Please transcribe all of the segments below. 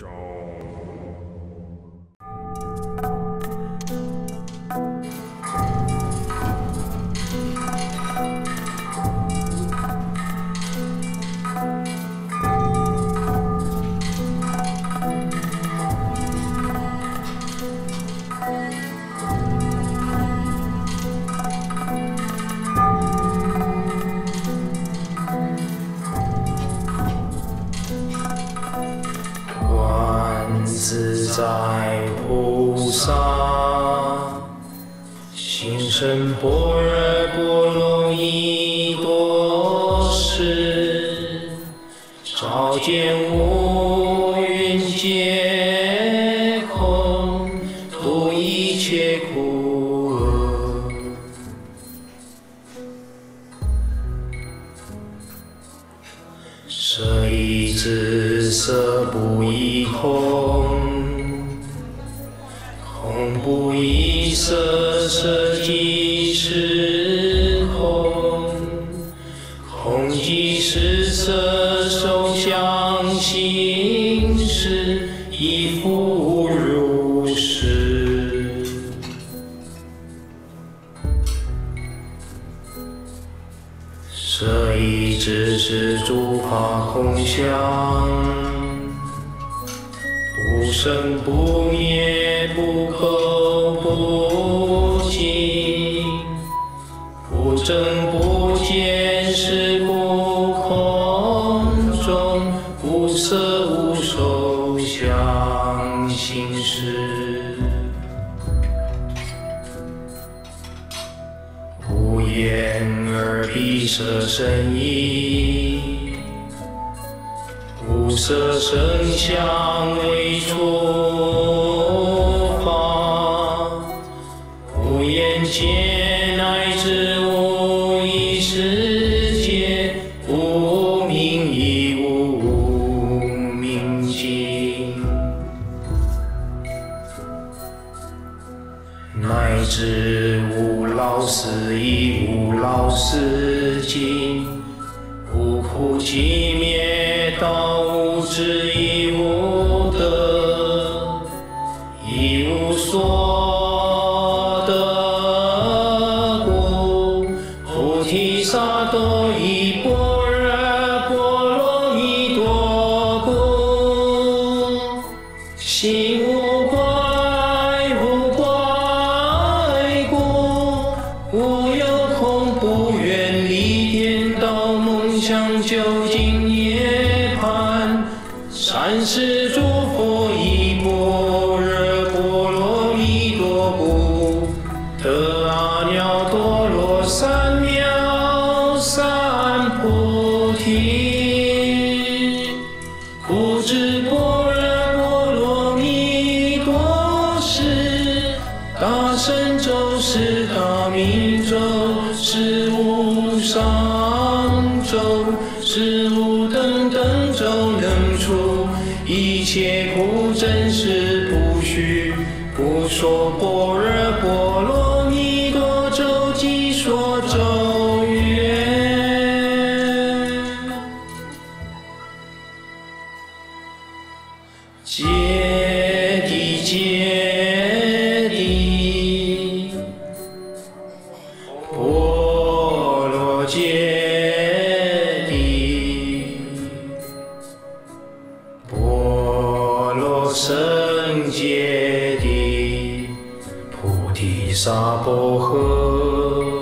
观香味菩提萨婆诃。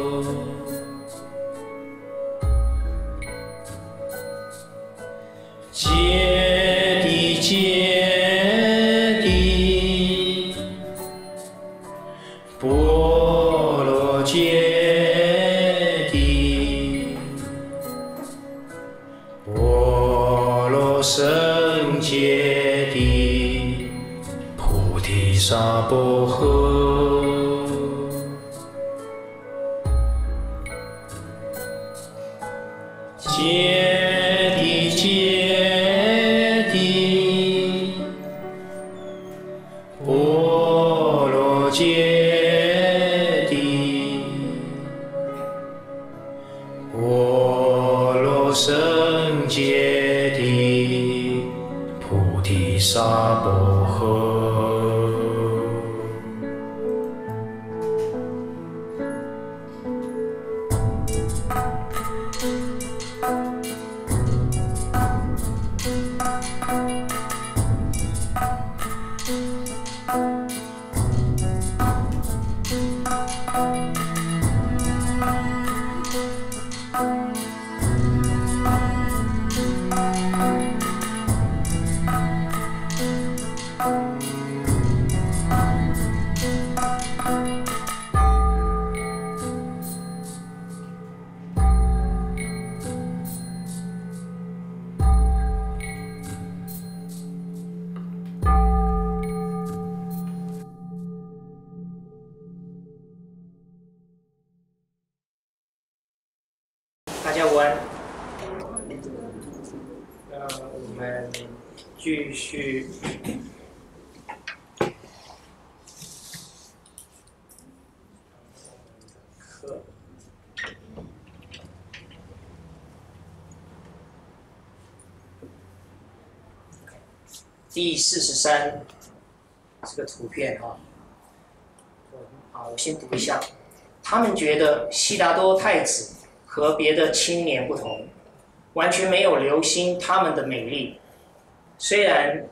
第四十三这个图片哈，好，我先读一下。他们觉得悉达多太子和别的青年不同，完全没有留心他们的美丽。虽然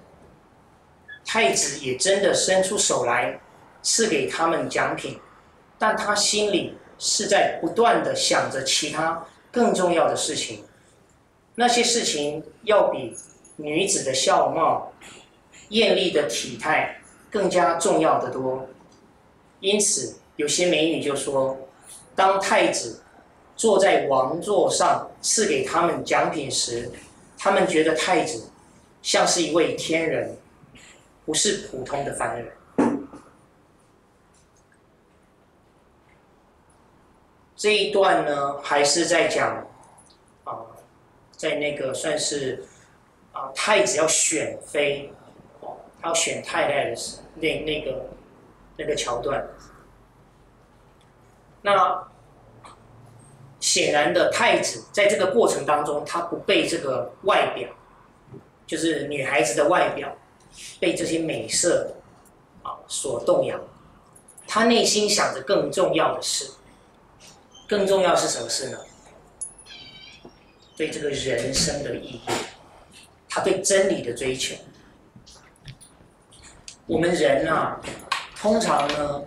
太子也真的伸出手来赐给他们奖品，但他心里是在不断的想着其他更重要的事情。那些事情要比女子的相貌、艳丽的体态更加重要的多。因此，有些美女就说：“当太子。”坐在王座上赐给他们奖品时，他们觉得太子像是一位天人，不是普通的凡人。这一段呢，还是在讲啊，在那个算是啊，太子要选妃，要选太太的时那那个那个桥段。那。显然的，太子在这个过程当中，他不被这个外表，就是女孩子的外表，被这些美色啊所动摇。他内心想着更重要的事，更重要是什么事呢？对这个人生的意义，他对真理的追求。我们人啊，通常呢。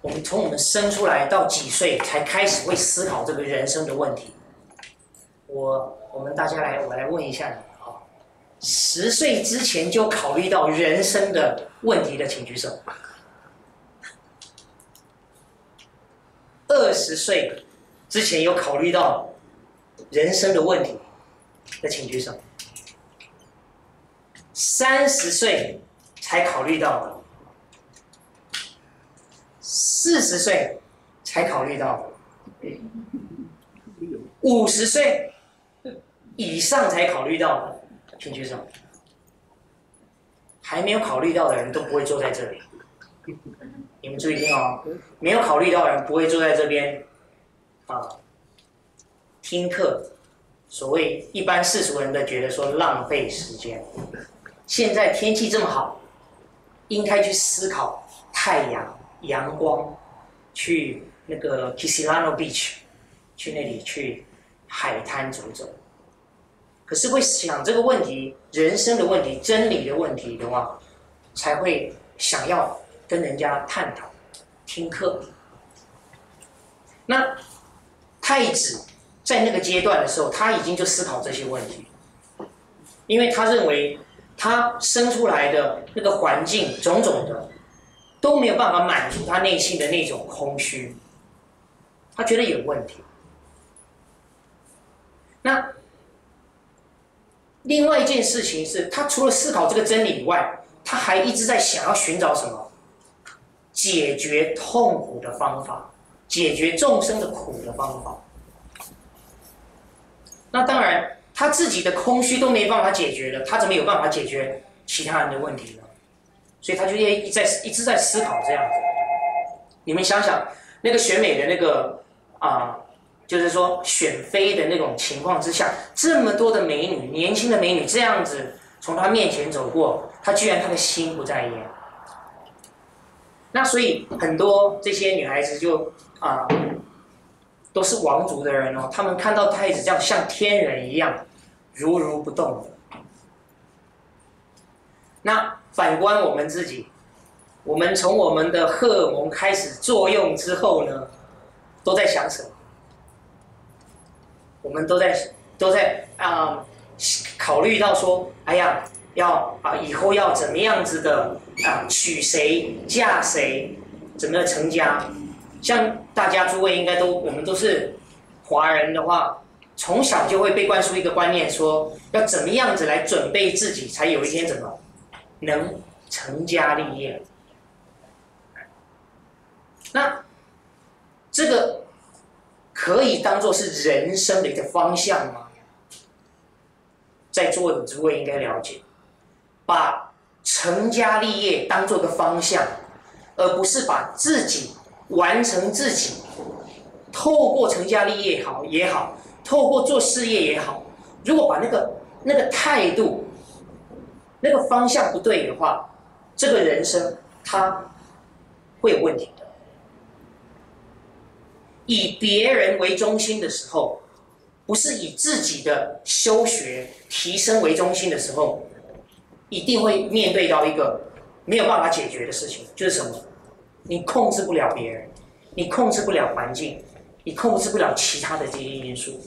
我们从我们生出来到几岁才开始会思考这个人生的问题？我我们大家来，我来问一下你啊，十岁之前就考虑到人生的问题的，请举手。二十岁之前有考虑到人生的问题的，请举手。三十岁才考虑到的。四十岁才考虑到，五十岁以上才考虑到，请举手。还没有考虑到的人都不会坐在这里。你们注意听哦，没有考虑到的人不会坐在这边啊听课。所谓一般世俗人的觉得说浪费时间。现在天气这么好，应该去思考太阳。阳光，去那个 Kisilano Beach，去那里去海滩走走。可是会想这个问题，人生的问题、真理的问题的话，才会想要跟人家探讨、听课。那太子在那个阶段的时候，他已经就思考这些问题，因为他认为他生出来的那个环境种种的。都没有办法满足他内心的那种空虚，他觉得有问题。那另外一件事情是他除了思考这个真理以外，他还一直在想要寻找什么解决痛苦的方法，解决众生的苦的方法。那当然，他自己的空虚都没办法解决了，他怎么有办法解决其他人的问题呢？所以他就一在一直在思考这样子。你们想想，那个选美的那个啊，就是说选妃的那种情况之下，这么多的美女，年轻的美女这样子从他面前走过，他居然他的心不在焉。那所以很多这些女孩子就啊，都是王族的人哦，他们看到太子这样像天人一样，如如不动的。那反观我们自己，我们从我们的荷尔蒙开始作用之后呢，都在想什么？我们都在都在啊。考虑到说，哎呀，要啊，以后要怎么样子的啊，娶谁嫁谁，怎么成家？像大家诸位应该都，我们都是华人的话，从小就会被灌输一个观念，说要怎么样子来准备自己，才有一天怎么能成家立业。那这个可以当做是人生的一个方向吗？在座的诸位应该了解，把成家立业当做个方向，而不是把自己完成自己，透过成家立业好也好，透过做事业也好，如果把那个那个态度、那个方向不对的话，这个人生他会有问题的。以别人为中心的时候。不是以自己的修学提升为中心的时候，一定会面对到一个没有办法解决的事情，就是什么？你控制不了别人，你控制不了环境，你控制不了其他的这些因素。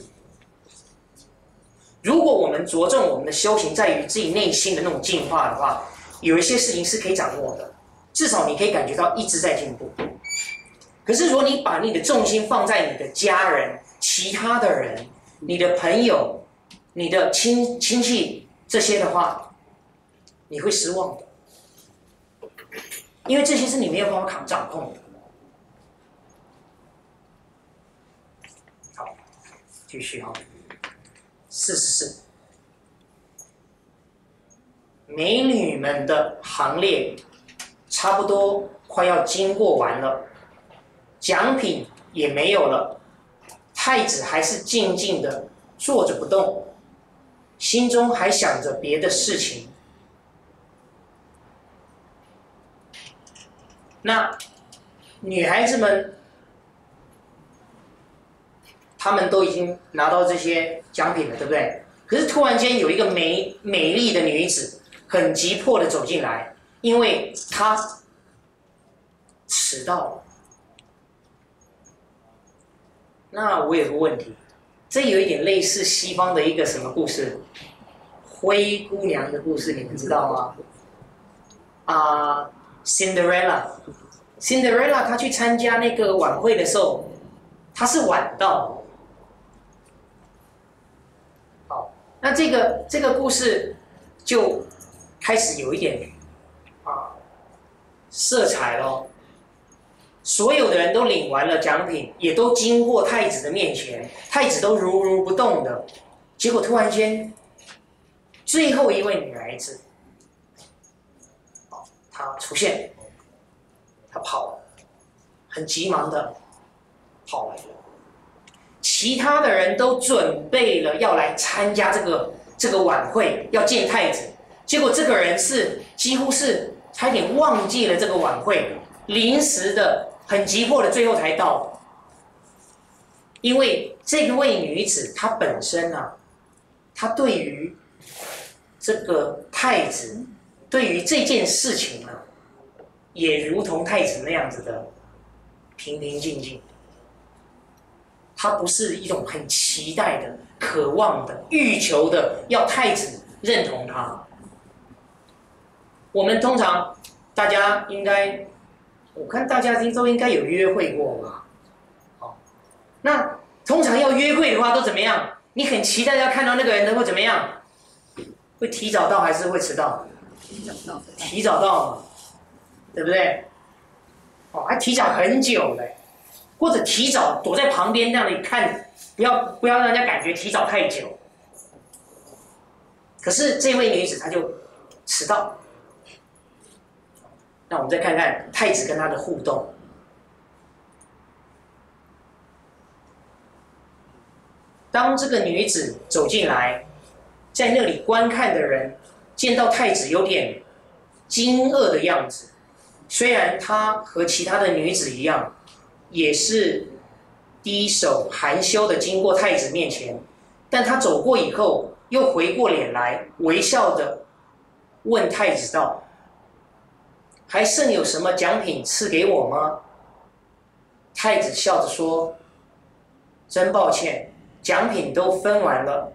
如果我们着重我们的修行在于自己内心的那种进化的话，有一些事情是可以掌握的，至少你可以感觉到一直在进步。可是如果你把你的重心放在你的家人、其他的人，你的朋友、你的亲亲戚这些的话，你会失望的，因为这些是你没有办法扛掌控的。好，继续哈，四十四，美女们的行列差不多快要经过完了，奖品也没有了。太子还是静静的坐着不动，心中还想着别的事情。那女孩子们，他们都已经拿到这些奖品了，对不对？可是突然间有一个美美丽的女子很急迫的走进来，因为她迟到了。那我有个问题，这有一点类似西方的一个什么故事？灰姑娘的故事，你们知道吗？啊，Cinderella，Cinderella 她去参加那个晚会的时候，她是晚到。好，那这个这个故事就开始有一点啊色彩喽。所有的人都领完了奖品，也都经过太子的面前，太子都如如不动的。结果突然间，最后一位女孩子，她出现，她跑了，很急忙的跑来了。其他的人都准备了要来参加这个这个晚会，要见太子。结果这个人是几乎是差点忘记了这个晚会，临时的。很急迫的，最后才到。因为这位女子她本身啊，她对于这个太子，对于这件事情啊，也如同太子那样子的平平静静。她不是一种很期待的、渴望的、欲求的，要太子认同他。我们通常大家应该。我看大家都应该有约会过吧？好，那通常要约会的话都怎么样？你很期待要看到那个人，能会怎么样？会提早到还是会迟到？提早到。提早到，对不对？哦，还提早很久嘞，或者提早躲在旁边那里看，不要不要让人家感觉提早太久。可是这位女子她就迟到。那我们再看看太子跟她的互动。当这个女子走进来，在那里观看的人见到太子有点惊愕的样子。虽然他和其他的女子一样，也是低首含羞的经过太子面前，但他走过以后，又回过脸来，微笑的问太子道：“还剩有什么奖品赐给我吗？”太子笑着说：“真抱歉，奖品都分完了。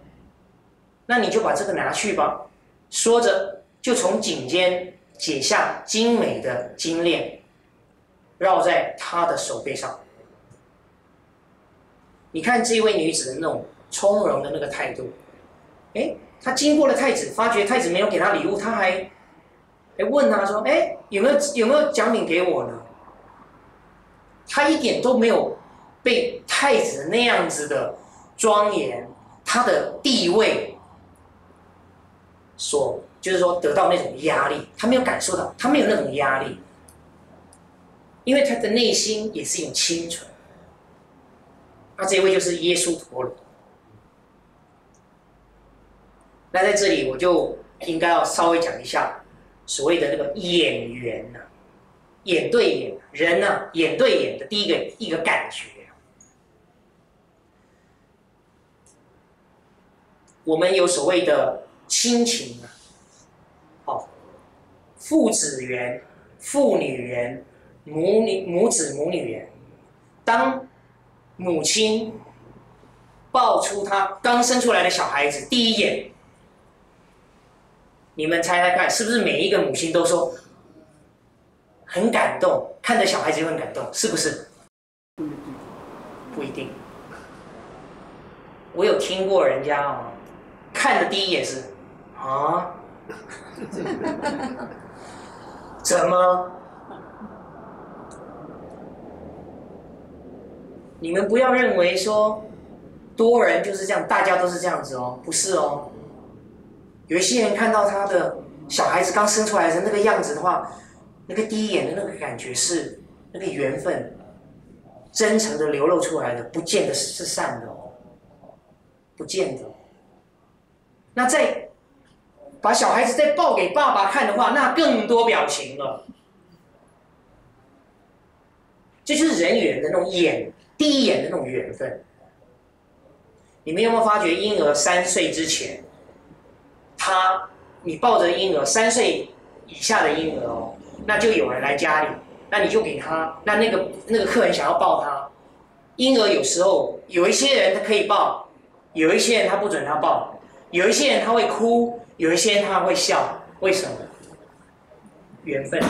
那你就把这个拿去吧。”说着，就从颈间。解下精美的金链，绕在他的手背上。你看这位女子的那种从容的那个态度，哎，她经过了太子，发觉太子没有给她礼物，她还还问他说：“哎，有没有有没有奖品给我呢？”她一点都没有被太子那样子的庄严，他的地位所。就是说，得到那种压力，他没有感受到，他没有那种压力，因为他的内心也是一种清纯。那这位就是耶稣陀罗。那在这里，我就应该要稍微讲一下所谓的那个眼缘呐，眼对眼，人呢眼对眼的第一个一个感觉。我们有所谓的亲情啊。好父子缘、父女缘、母女母子母女缘。当母亲抱出他刚生出来的小孩子第一眼，你们猜猜看，是不是每一个母亲都说很感动？看着小孩子就很感动，是不是？不一定，我有听过人家哦，看的第一眼是啊。怎么？你们不要认为说多人就是这样，大家都是这样子哦，不是哦。有一些人看到他的小孩子刚生出来的那个样子的话，那个第一眼的那个感觉是那个缘分，真诚的流露出来的，不见得是善的哦，不见得。那再。把小孩子再抱给爸爸看的话，那更多表情了。这就是人与人的那种眼，第一眼的那种缘分。你们有没有发觉，婴儿三岁之前，他你抱着婴儿三岁以下的婴儿哦，那就有人来家里，那你就给他，那那个那个客人想要抱他，婴儿有时候有一些人他可以抱，有一些人他不准他抱，有一些人他会哭。有一些人他会笑，为什么？缘分，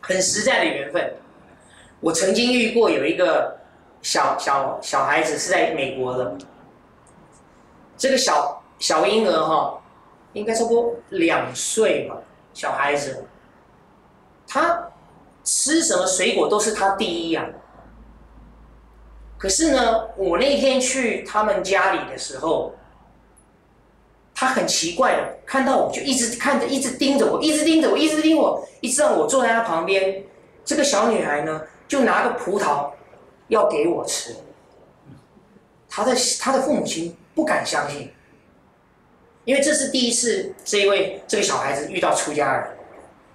很实在的缘分。我曾经遇过有一个小小小孩子是在美国的，这个小小婴儿哈，应该差不多两岁吧，小孩子，他吃什么水果都是他第一呀。可是呢，我那天去他们家里的时候。他很奇怪的看到我就一直看着，一直盯着我，一直盯着我，一直盯我，一直让我坐在他旁边。这个小女孩呢，就拿个葡萄要给我吃。他的他的父母亲不敢相信，因为这是第一次这一位这个小孩子遇到出家人。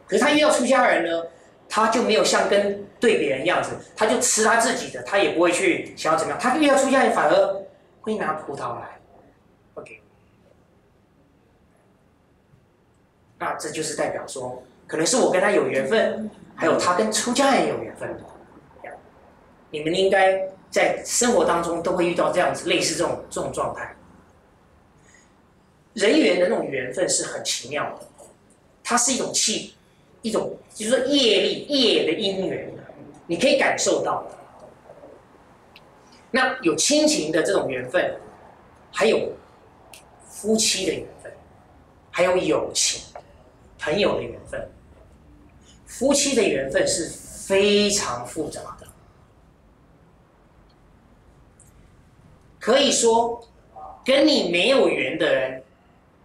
可是他遇到出家人呢，他就没有像跟对别人样子，他就吃他自己的，他也不会去想要怎么样。他遇到出家人反而会拿葡萄来。那这就是代表说，可能是我跟他有缘分，还有他跟出家人有缘分。你们应该在生活当中都会遇到这样子类似这种这种状态。人缘的那种缘分是很奇妙的，它是一种气，一种就是说业力业的因缘，你可以感受到。那有亲情的这种缘分，还有夫妻的缘分，还有友情。朋友的缘分，夫妻的缘分是非常复杂的。可以说，跟你没有缘的人，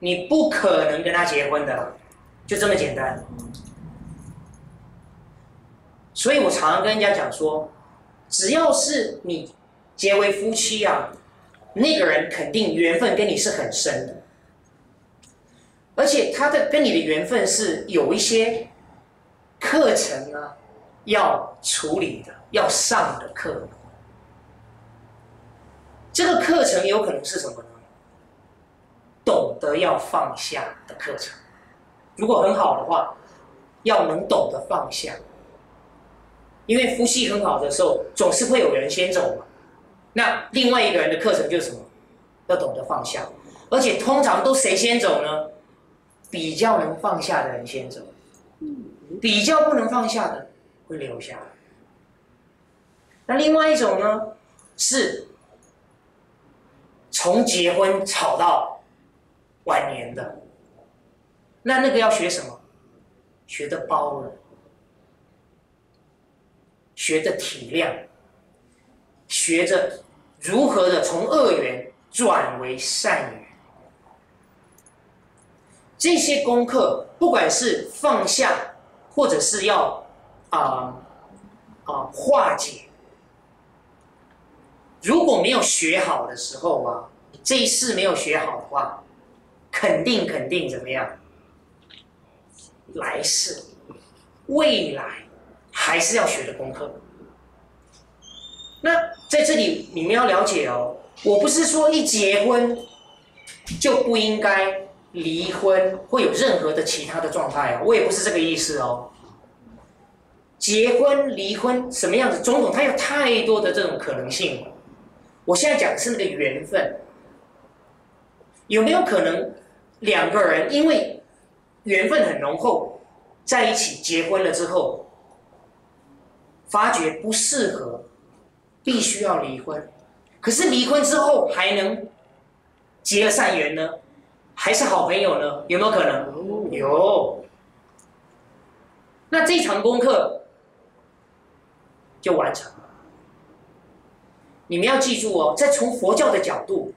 你不可能跟他结婚的，就这么简单。所以我常常跟人家讲说，只要是你结为夫妻啊，那个人肯定缘分跟你是很深的。而且他的跟你的缘分是有一些课程啊要处理的、要上的课。这个课程有可能是什么呢？懂得要放下的课程。如果很好的话，要能懂得放下。因为夫妻很好的时候，总是会有人先走嘛。那另外一个人的课程就是什么？要懂得放下。而且通常都谁先走呢？比较能放下的人先走。比较不能放下的会留下。那另外一种呢，是从结婚吵到晚年的。那那个要学什么？学的包容。学的体谅，学着如何的从恶缘转为善缘，这些功课，不管是放下，或者是要啊啊化解，如果没有学好的时候啊，这一世没有学好的话，肯定肯定怎么样？来世，未来。还是要学的功课。那在这里你们要了解哦，我不是说一结婚就不应该离婚，会有任何的其他的状态哦，我也不是这个意思哦。结婚、离婚什么样子，种种，它有太多的这种可能性了。我现在讲的是那个缘分，有没有可能两个人因为缘分很浓厚，在一起结婚了之后？发觉不适合，必须要离婚。可是离婚之后还能结了善缘呢？还是好朋友呢？有没有可能？有。那这场功课就完成了。你们要记住哦，在从佛教的角度，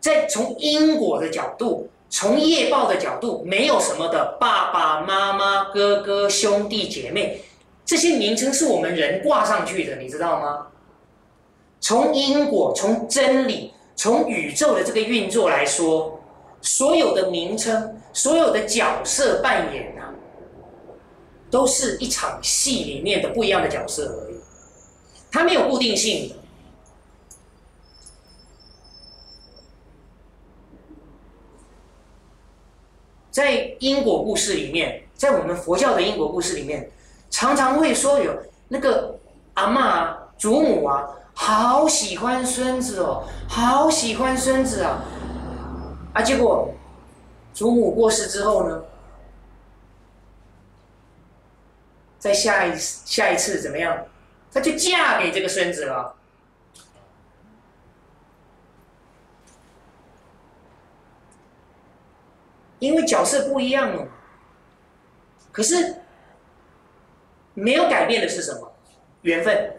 在从因果的角度，从业报的角度，没有什么的爸爸妈妈、哥哥、兄弟姐妹。这些名称是我们人挂上去的，你知道吗？从因果、从真理、从宇宙的这个运作来说，所有的名称、所有的角色扮演啊，都是一场戏里面的不一样的角色而已，它没有固定性的。在因果故事里面，在我们佛教的因果故事里面。常常会说有那个阿妈、祖母啊，好喜欢孙子哦，好喜欢孙子啊，啊，结果祖母过世之后呢，在下一次下一次怎么样，她就嫁给这个孙子了，因为角色不一样了，可是。没有改变的是什么？缘分。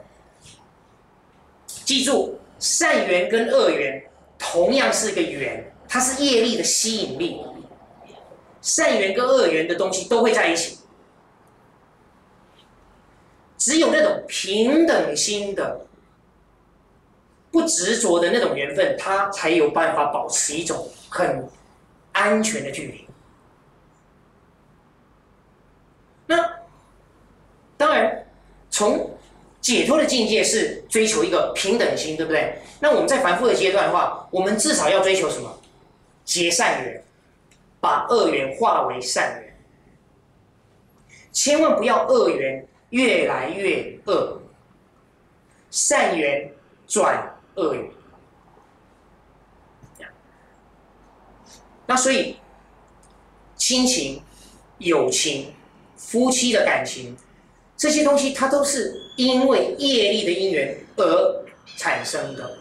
记住，善缘跟恶缘同样是个缘，它是业力的吸引力。善缘跟恶缘的东西都会在一起。只有那种平等心的、不执着的那种缘分，它才有办法保持一种很安全的距离。那。当然，从解脱的境界是追求一个平等心，对不对？那我们在凡夫的阶段的话，我们至少要追求什么？结善缘，把恶缘化为善缘。千万不要恶缘越来越恶，善缘转恶缘。那所以，亲情、友情、夫妻的感情。这些东西它都是因为业力的因缘而产生的。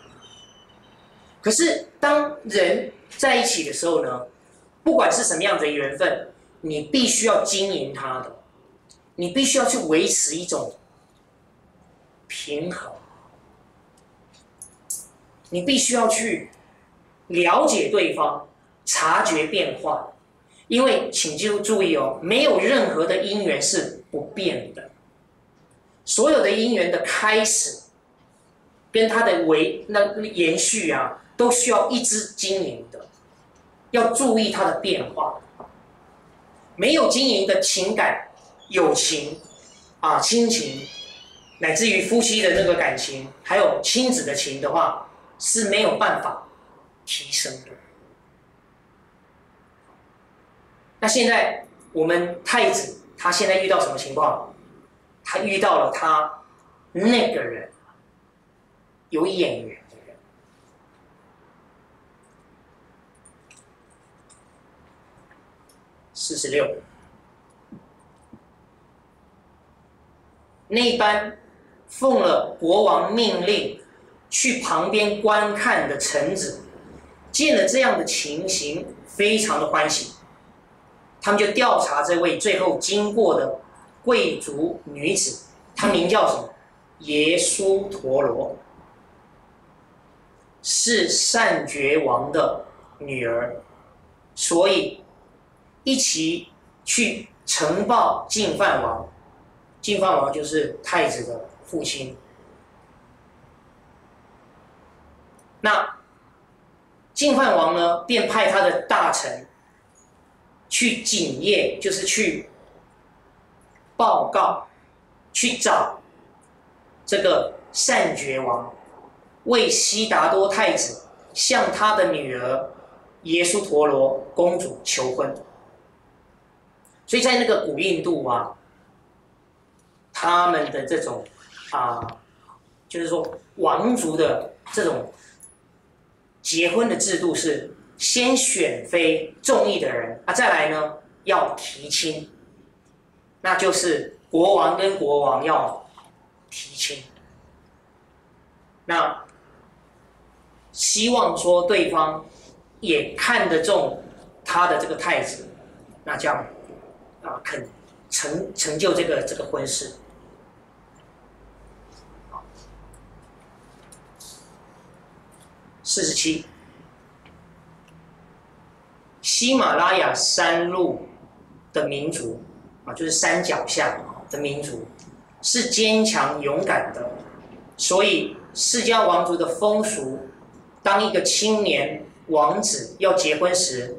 可是当人在一起的时候呢，不管是什么样的缘分，你必须要经营它的，你必须要去维持一种平衡，你必须要去了解对方，察觉变化，因为请记住注意哦，没有任何的因缘是不变的。所有的因缘的开始，跟它的维那延续啊，都需要一直经营的。要注意它的变化。没有经营的情感、友情啊、亲情，乃至于夫妻的那个感情，还有亲子的情的话，是没有办法提升的。那现在我们太子他现在遇到什么情况？他遇到了他那个人有眼缘的人，四十六。那班奉了国王命令去旁边观看的臣子，见了这样的情形，非常的欢喜。他们就调查这位最后经过的贵族女子，她名叫什么？耶稣陀罗，是善觉王的女儿，所以一起去呈报进犯王。进犯王就是太子的父亲。那进犯王呢，便派他的大臣。去景业，就是去报告，去找这个善觉王，为悉达多太子向他的女儿耶稣陀罗公主求婚。所以在那个古印度啊，他们的这种啊，就是说王族的这种结婚的制度是。先选妃中意的人啊，再来呢要提亲，那就是国王跟国王要提亲，那希望说对方也看得中他的这个太子，那这样啊肯成成就这个这个婚事。四十七。喜马拉雅山路的民族啊，就是山脚下的民族，是坚强勇敢的。所以释迦王族的风俗，当一个青年王子要结婚时，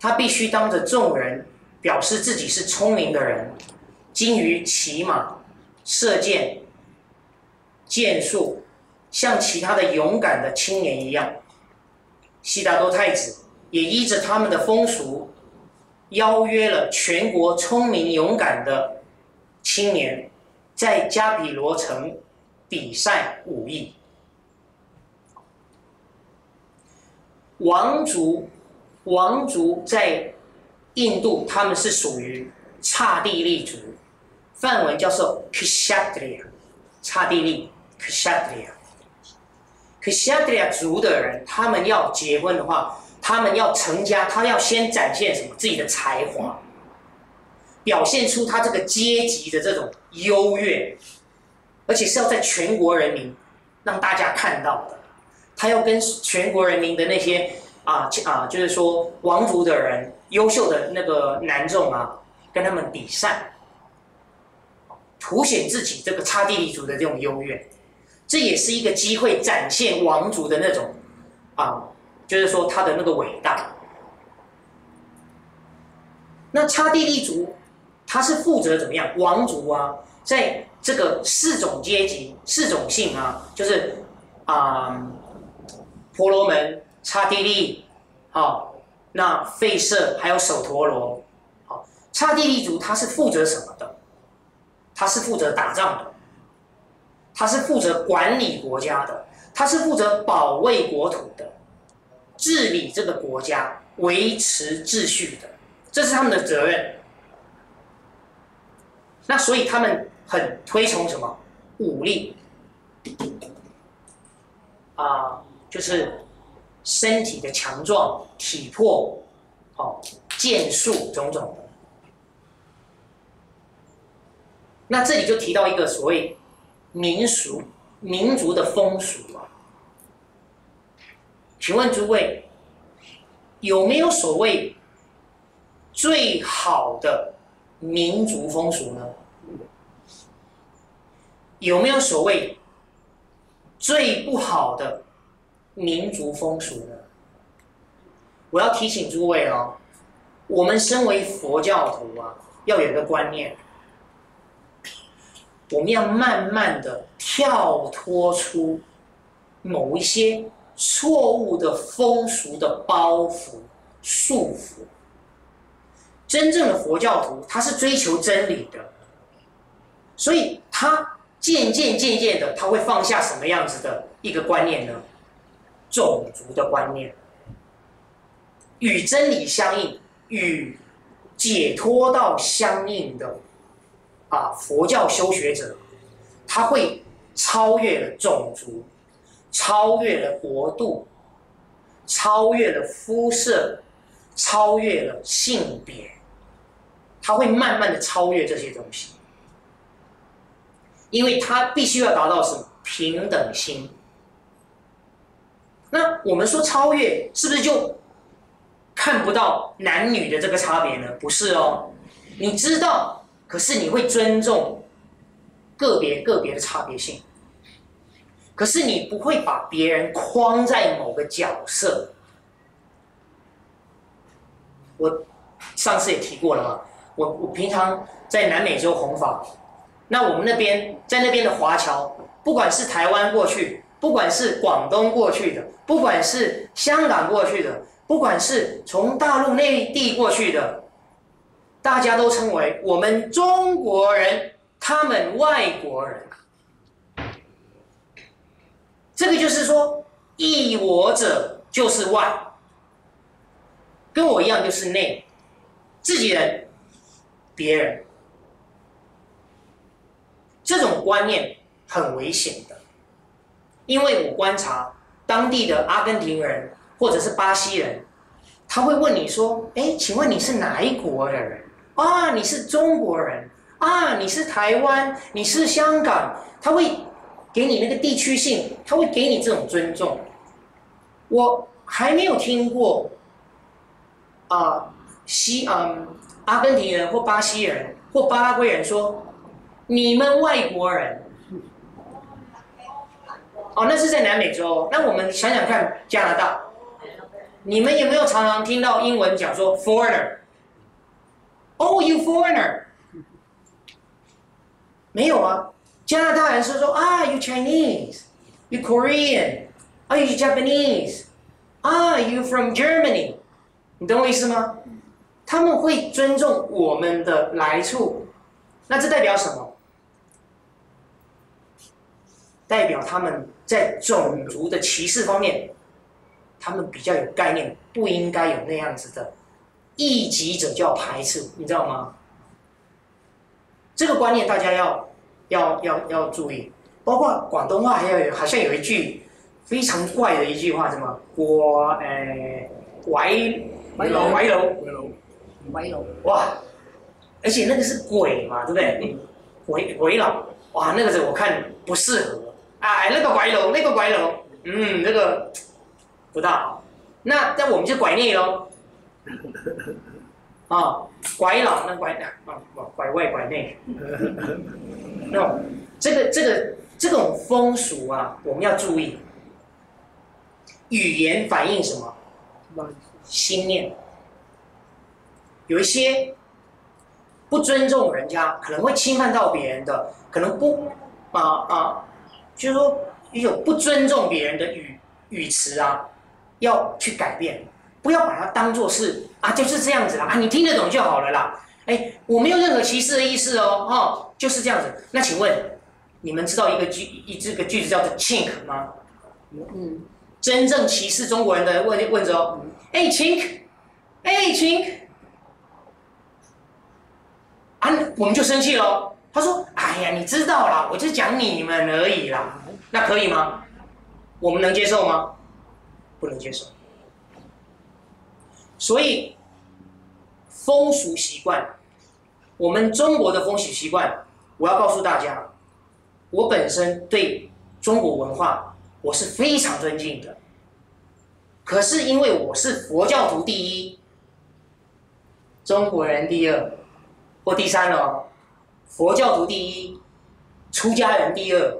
他必须当着众人表示自己是聪明的人，精于骑马、射箭、剑术，像其他的勇敢的青年一样。悉达多太子。也依着他们的风俗，邀约了全国聪明勇敢的青年，在加比罗城比赛武艺。王族，王族在印度，他们是属于刹帝利族，梵文叫做 Kshatriya，刹帝利 Kshatriya Kshatriya，Kshatriya 族的人，他们要结婚的话。他们要成家，他要先展现什么自己的才华，表现出他这个阶级的这种优越，而且是要在全国人民让大家看到的。他要跟全国人民的那些啊啊，就是说王族的人、优秀的那个男众啊，跟他们比赛，凸显自己这个差地利族的这种优越。这也是一个机会，展现王族的那种啊。就是说他的那个伟大。那刹帝利族，他是负责怎么样？王族啊，在这个四种阶级、四种姓啊，就是啊，婆罗门、刹帝利，好，那吠舍还有首陀罗，好，刹帝利族他是负责什么的？他是负责打仗的，他是负责管理国家的，他是负责保卫国土的。治理这个国家、维持秩序的，这是他们的责任。那所以他们很推崇什么武力啊，就是身体的强壮、体魄、哦剑术种种。那这里就提到一个所谓民俗、民族的风俗啊。请问诸位，有没有所谓最好的民族风俗呢？有没有所谓最不好的民族风俗呢？我要提醒诸位哦，我们身为佛教徒啊，要有个观念，我们要慢慢的跳脱出某一些错误的风俗的包袱束缚。真正的佛教徒，他是追求真理的，所以他渐渐渐渐的，他会放下什么样子的一个观念呢？种族的观念，与真理相应，与解脱到相应的啊，佛教修学者，他会超越了种族，超越了国度，超越了肤色，超越了性别。他会慢慢的超越这些东西，因为他必须要达到什么平等心。那我们说超越，是不是就看不到男女的这个差别呢？不是哦，你知道，可是你会尊重个别个别的差别性，可是你不会把别人框在某个角色。我上次也提过了嘛。我我平常在南美洲弘法，那我们那边在那边的华侨，不管是台湾过去，不管是广东过去的，不管是香港过去的，不管是从大陆内地过去的，大家都称为我们中国人，他们外国人。这个就是说，一我者就是外，跟我一样就是内，自己人。别人，这种观念很危险的，因为我观察当地的阿根廷人或者是巴西人，他会问你说：“哎，请问你是哪一国的人？啊，你是中国人啊，你是台湾，你是香港？”他会给你那个地区性，他会给你这种尊重。我还没有听过啊，西嗯。阿根廷人或巴西人或巴拉圭人说：“你们外国人。”哦，那是在南美洲。那我们想想看，加拿大，你们有没有常常听到英文讲说，foreigner？Oh, you foreigner？没有啊。加拿大人是说：“啊，you Chinese，you Korean，are you Japanese？啊，you from Germany？” 你懂我意思吗？他们会尊重我们的来处，那这代表什么？代表他们在种族的歧视方面，他们比较有概念，不应该有那样子的异己者叫排斥，你知道吗？这个观念大家要要要要注意。包括广东话还有，好像有一句非常怪的一句话，什么“我诶鬼鬼佬鬼佬”。鬼佬哇，而且那个是鬼嘛，对不对？鬼鬼佬哇，那个是我看不适合。哎，那个鬼佬，那个鬼佬，嗯，那个不大好。那那我们就拐内喽。啊，拐老那拐啊，拐外拐内。那这个这个这种风俗啊，我们要注意。语言反映什么？心念。有一些不尊重人家，可能会侵犯到别人的，可能不啊啊，就是说有不尊重别人的语语词啊，要去改变，不要把它当做是啊就是这样子啦啊，你听得懂就好了啦。哎，我没有任何歧视的意思哦，哦，就是这样子。那请问你们知道一个句一这个句子叫做 chink 吗？嗯，真正歧视中国人的问问着哦，哎 chink，哎 chink。啊，我们就生气喽。他说：“哎呀，你知道啦，我就讲你们而已啦，那可以吗？我们能接受吗？不能接受。所以风俗习惯，我们中国的风俗习惯，我要告诉大家，我本身对中国文化我是非常尊敬的。可是因为我是佛教徒第一，中国人第二。”或第三哦，佛教徒第一，出家人第二，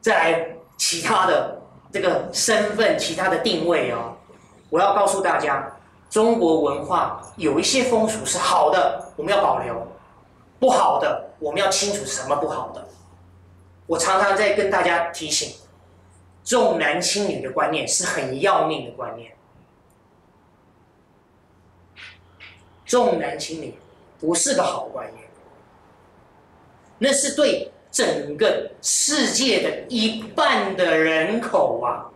再来其他的这个身份、其他的定位哦。我要告诉大家，中国文化有一些风俗是好的，我们要保留；不好的，我们要清楚什么不好的。我常常在跟大家提醒，重男轻女的观念是很要命的观念。重男轻女不是个好观念，那是对整个世界的一半的人口啊，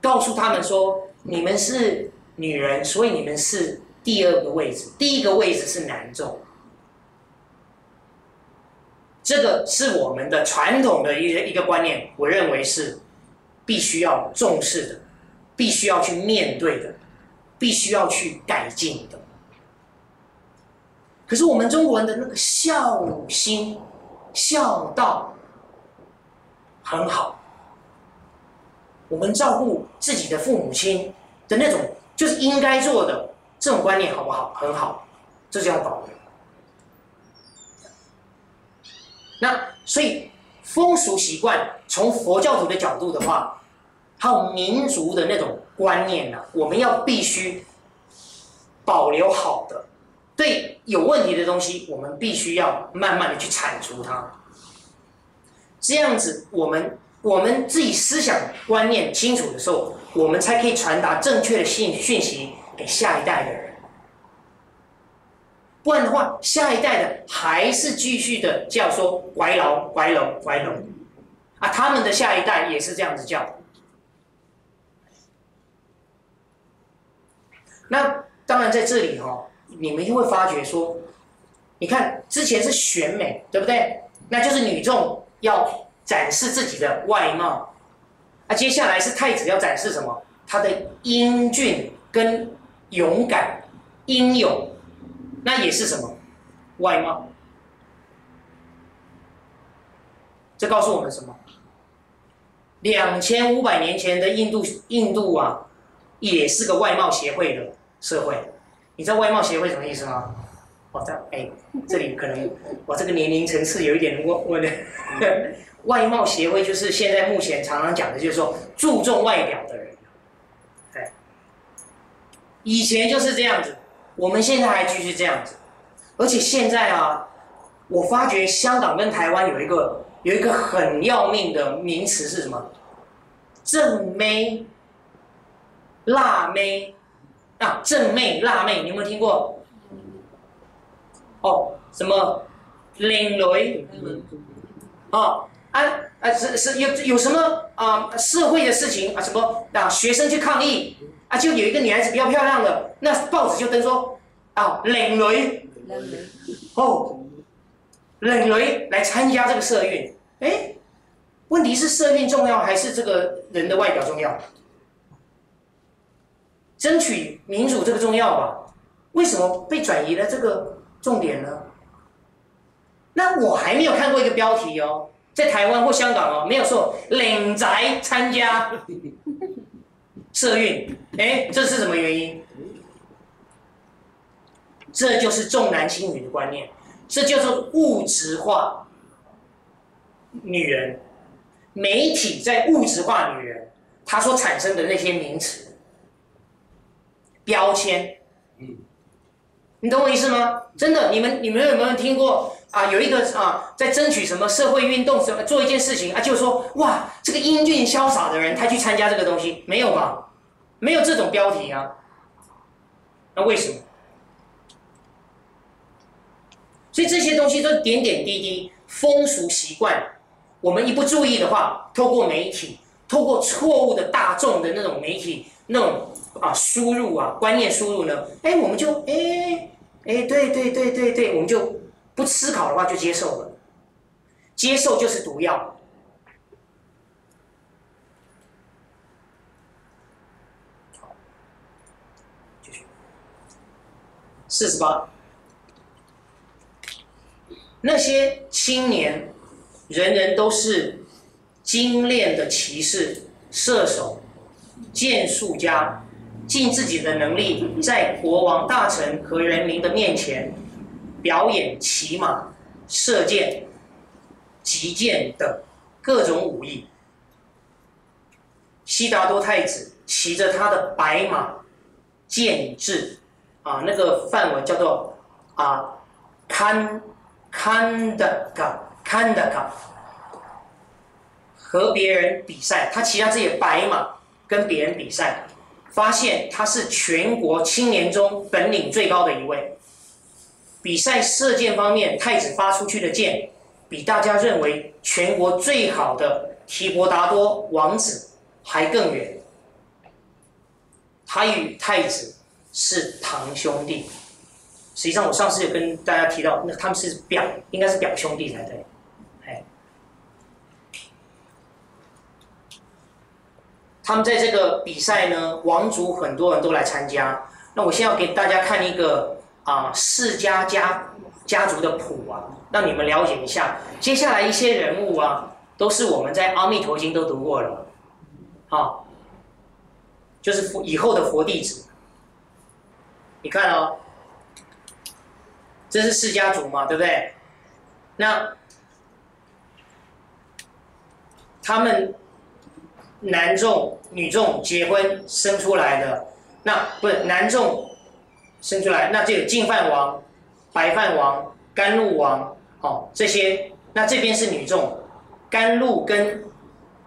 告诉他们说，你们是女人，所以你们是第二个位置，第一个位置是男众。这个是我们的传统的一个一个观念，我认为是必须要重视的，必须要去面对的，必须要去改进的。可是我们中国人的那个孝心、孝道很好，我们照顾自己的父母亲的那种，就是应该做的这种观念，好不好？很好，这就要保留。那所以风俗习惯，从佛教徒的角度的话，还有民族的那种观念呢，我们要必须保留好的。对有问题的东西，我们必须要慢慢的去铲除它。这样子，我们我们自己思想观念清楚的时候，我们才可以传达正确的信讯息给下一代的人。不然的话，下一代的还是继续的叫说“拐老拐老拐老”，啊，他们的下一代也是这样子叫。那当然在这里哈，你们就会发觉说，你看之前是选美，对不对？那就是女众要展示自己的外貌，接下来是太子要展示什么？他的英俊跟勇敢、英勇。那也是什么外貌？这告诉我们什么？两千五百年前的印度，印度啊，也是个外貌协会的社会。你知道外貌协会什么意思吗？哦，这哎，这里可能我这个年龄层次有一点问问的。外貌协会就是现在目前常常讲的，就是说注重外表的人。对，以前就是这样子。我们现在还继续这样子，而且现在啊，我发觉香港跟台湾有一个有一个很要命的名词是什么？正妹、辣妹啊，正妹、辣妹，你有没有听过？哦，什么领雷？哦啊啊是是有有什么啊社会的事情啊？什么啊学生去抗议？啊，就有一个女孩子比较漂亮的，那报纸就登说，啊，冷雷，哦，冷雷来参加这个社运，哎，问题是社运重要还是这个人的外表重要？争取民主这个重要吧？为什么被转移了这个重点呢？那我还没有看过一个标题哦，在台湾或香港哦，没有说领宅参加。社运，哎，这是什么原因？这就是重男轻女的观念，这叫做物质化女人。媒体在物质化女人，它所产生的那些名词、标签，嗯，你懂我意思吗？真的，你们你们有没有听过啊？有一个啊，在争取什么社会运动，什么做一件事情啊，就说哇，这个英俊潇洒的人，他去参加这个东西，没有吧？没有这种标题啊，那为什么？所以这些东西都是点点滴滴风俗习惯，我们一不注意的话，透过媒体，透过错误的大众的那种媒体那种啊输入啊观念输入呢，哎，我们就哎哎对对对对对，我们就不思考的话就接受了，接受就是毒药。四十八，那些青年，人人都是精炼的骑士、射手、剑术家，尽自己的能力，在国王、大臣和人民的面前表演骑马、射箭、击剑等各种武艺。悉达多太子骑着他的白马。剑至啊，那个范文叫做啊堪堪的嘎堪的嘎，和别人比赛，他骑上自己的白马跟别人比赛，发现他是全国青年中本领最高的一位。比赛射箭方面，太子发出去的箭，比大家认为全国最好的提婆达多王子还更远。他与太子是堂兄弟，实际上我上次有跟大家提到，那他们是表，应该是表兄弟才对。哎，他们在这个比赛呢，王族很多人都来参加。那我先要给大家看一个。啊，世家家家族的谱啊，让你们了解一下。接下来一些人物啊，都是我们在《阿弥陀经》都读过了，啊，就是佛以后的佛弟子。你看哦，这是释家族嘛，对不对？那他们男众、女众结婚生出来的，那不是男众。生出来，那就有净饭王、白饭王、甘露王，哦，这些。那这边是女众，甘露跟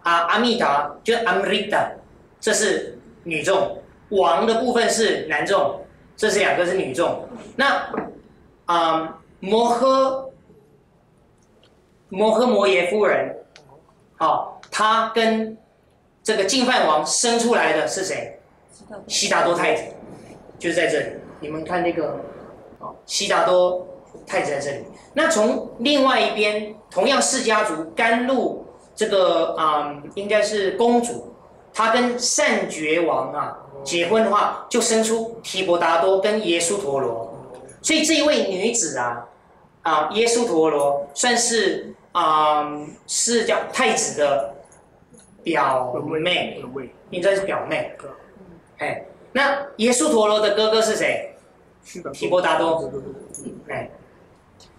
阿阿弥达，就阿弥达，这是女众。王的部分是男众，这是两个是女众。那啊，摩诃摩诃摩耶夫人，好，她跟这个净饭王生出来的是谁？悉达多太子，就是在这里。你们看那个，哦，悉达多太子在这里。那从另外一边，同样释家族甘露这个啊，应该是公主，她跟善觉王啊结婚的话，就生出提婆达多跟耶稣陀罗。所以这一位女子啊，啊，耶稣陀罗算是啊，是叫太子的表妹，应该是表妹。哎。那耶稣陀罗的哥哥是谁？提婆达多。哎，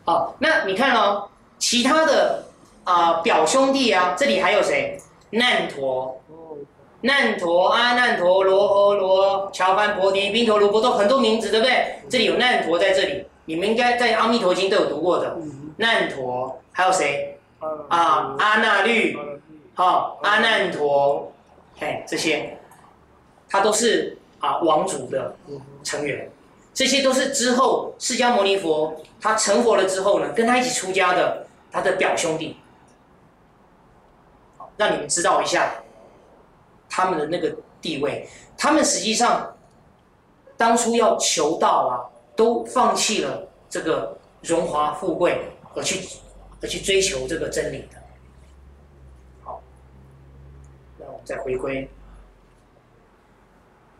好，那你看哦，其他的啊表兄弟啊，这里还有谁？难陀、难陀、阿难陀、罗诃罗、乔梵婆提、宾陀罗波多，很多名字，对不对？这里有难陀在这里，你们应该在《阿弥陀经》都有读过的。难陀还有谁？啊，阿那律，好，阿难陀，嘿，这些，他都是。啊，王族的成员，这些都是之后释迦牟尼佛他成佛了之后呢，跟他一起出家的他的表兄弟，让你们知道一下他们的那个地位。他们实际上当初要求道啊，都放弃了这个荣华富贵，而去而去追求这个真理的。好，那我们再回归。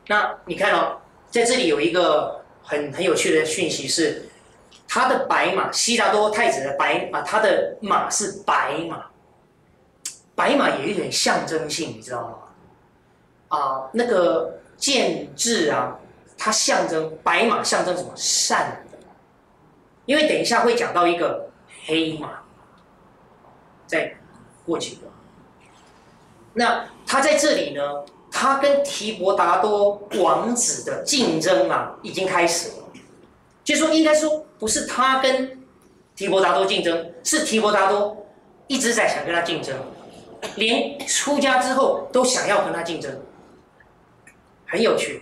那你看哦，在这里有一个很很有趣的讯息是，他的白马，悉达多太子的白啊，他的马是白马，白马有一点象征性，你知道吗？啊，那个建制啊，它象征白马象征什么？善的，因为等一下会讲到一个黑马，再过几个，那他在这里呢？他跟提婆达多王子的竞争啊，已经开始了。就说应该说，不是他跟提婆达多竞争，是提婆达多一直在想跟他竞争，连出家之后都想要跟他竞争，很有趣。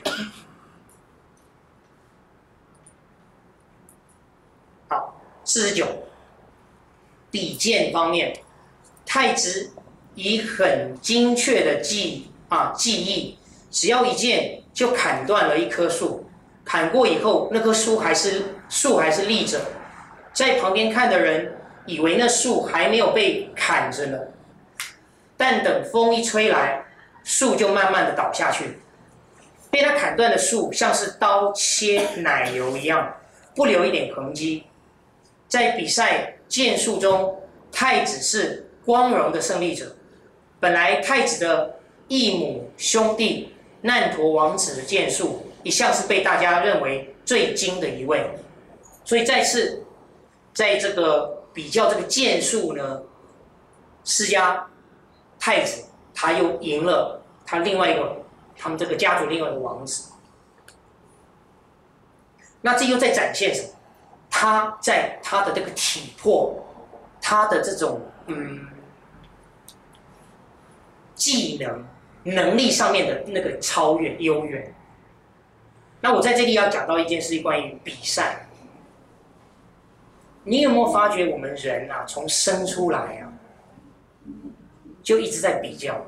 好，四十九，比剑方面，太子以很精确的记。啊，记忆，只要一剑就砍断了一棵树，砍过以后，那棵树还是树还是立着，在旁边看的人以为那树还没有被砍着呢，但等风一吹来，树就慢慢的倒下去，被他砍断的树像是刀切奶油一样，不留一点痕迹。在比赛剑术中，太子是光荣的胜利者，本来太子的。异母兄弟难陀王子的剑术一向是被大家认为最精的一位，所以再次在这个比较这个剑术呢，释迦太子他又赢了他另外一个他们这个家族另外一个王子。那这又在展现什么？他在他的这个体魄，他的这种嗯技能能力上面的那个超越优越。那我在这里要讲到一件事，关于比赛。你有没有发觉我们人啊，从生出来啊，就一直在比较？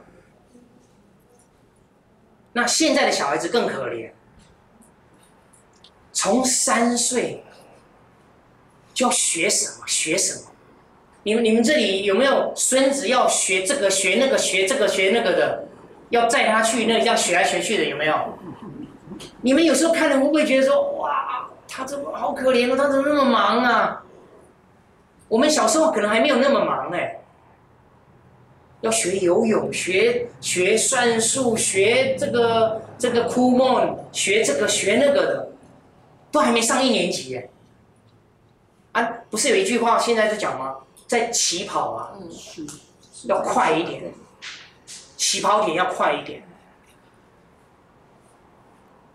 那现在的小孩子更可怜，从三岁就要学什么学什么。你们你们这里有没有孙子要学这个学那个学这个学那个的，要载他去那要学来学去的有没有？你们有时候看了会不会觉得说哇，他怎么好可怜哦，他怎么那么忙啊？我们小时候可能还没有那么忙哎，要学游泳，学学算术，学这个这个枯梦，学这个学那个的，都还没上一年级哎。啊，不是有一句话现在在讲吗？在起跑啊，要快一点，起跑点要快一点，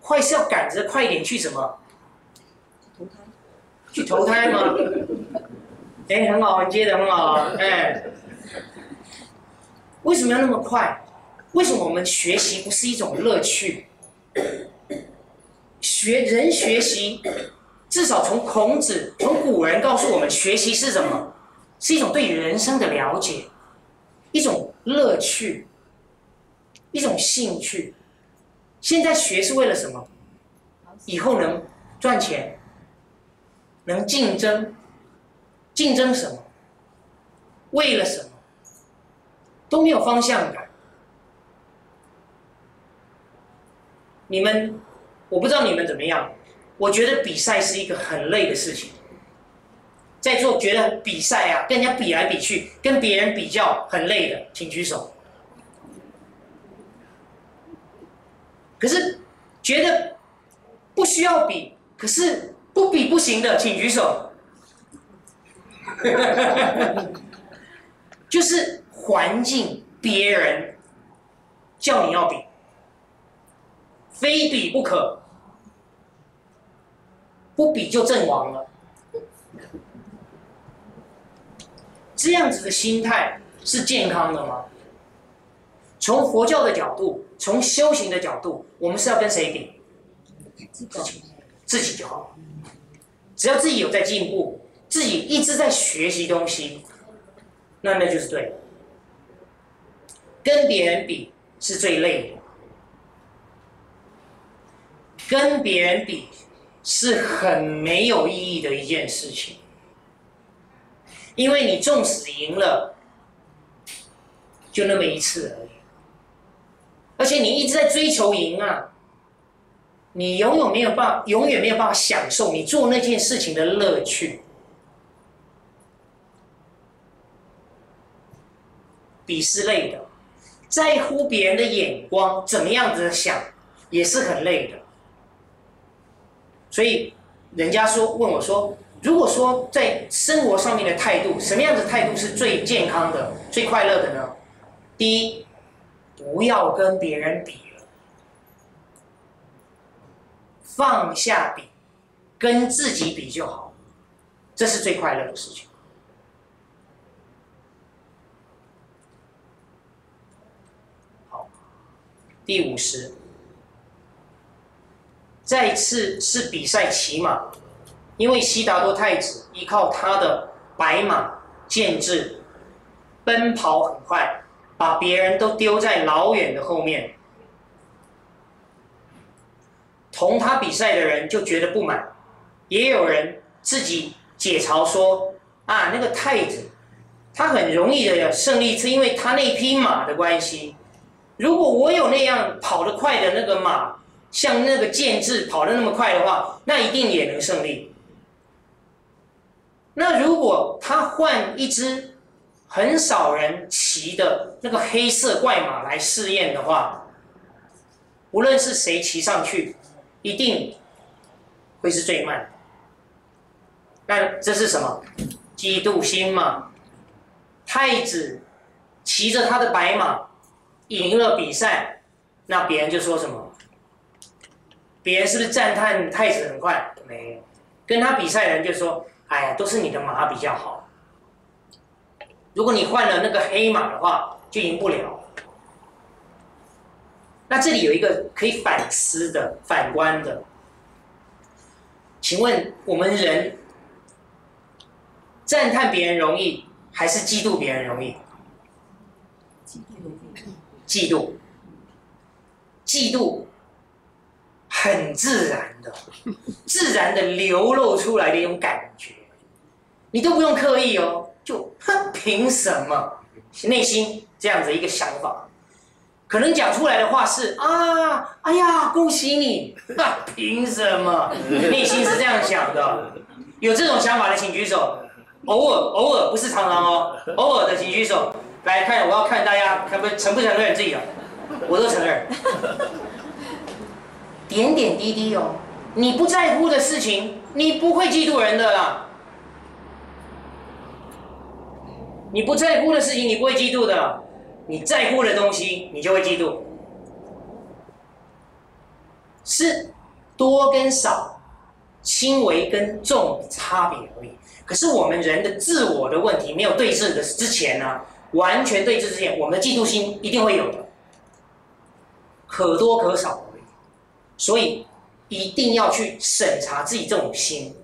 快是要赶着快一点去什么？投胎？去投胎吗？哎，很好，你接的很好，哎，为什么要那么快？为什么我们学习不是一种乐趣？学人学习，至少从孔子、从古人告诉我们，学习是什么？是一种对人生的了解，一种乐趣，一种兴趣。现在学是为了什么？以后能赚钱，能竞争。竞争什么？为了什么？都没有方向感。你们，我不知道你们怎么样。我觉得比赛是一个很累的事情。在座觉得比赛啊，跟人家比来比去，跟别人比较很累的，请举手。可是觉得不需要比，可是不比不行的，请举手。就是环境，别人叫你要比，非比不可，不比就阵亡了。这样子的心态是健康的吗？从佛教的角度，从修行的角度，我们是要跟谁比？自己，自己就好。只要自己有在进步。自己一直在学习东西，那那就是对。跟别人比是最累的，跟别人比是很没有意义的一件事情，因为你纵使赢了，就那么一次而，且你一直在追求赢啊，你永远没有办法，永远没有办法享受你做那件事情的乐趣。比是累的，在乎别人的眼光，怎么样子想，也是很累的。所以，人家说问我说，如果说在生活上面的态度，什么样的态度是最健康的、最快乐的呢？第一，不要跟别人比了，放下比，跟自己比就好，这是最快乐的事情。好第五十，再次是比赛骑马，因为悉达多太子依靠他的白马剑志，奔跑很快，把别人都丢在老远的后面。同他比赛的人就觉得不满，也有人自己解嘲说：“啊，那个太子，他很容易的胜利，是因为他那匹马的关系。”如果我有那样跑得快的那个马，像那个建制跑得那么快的话，那一定也能胜利。那如果他换一只很少人骑的那个黑色怪马来试验的话，无论是谁骑上去，一定会是最慢。那这是什么？嫉妒心嘛？太子骑着他的白马。赢了比赛，那别人就说什么？别人是不是赞叹太子很快？没有，跟他比赛的人就说：“哎呀，都是你的马比较好。如果你换了那个黑马的话，就赢不了。”那这里有一个可以反思的、反观的，请问我们人赞叹别人容易，还是嫉妒别人容易？嫉妒，嫉妒，很自然的、自然的流露出来的一种感觉，你都不用刻意哦，就哼，凭什么？内心这样子一个想法。可能讲出来的话是啊，哎呀，恭喜你！那凭什么？内心是这样想的。有这种想法的请举手。偶尔，偶尔不是常常哦，偶尔的请举手。来看，我要看大家可不承不承认自己啊，我都承认。点点滴滴哦，你不在乎的事情，你不会嫉妒人的啦。你不在乎的事情，你不会嫉妒的。你在乎的东西，你就会嫉妒，是多跟少、轻微跟重差别而已。可是我们人的自我的问题没有对峙的之前呢，完全对峙之前，我们的嫉妒心一定会有的，可多可少而已。所以一定要去审查自己这种心。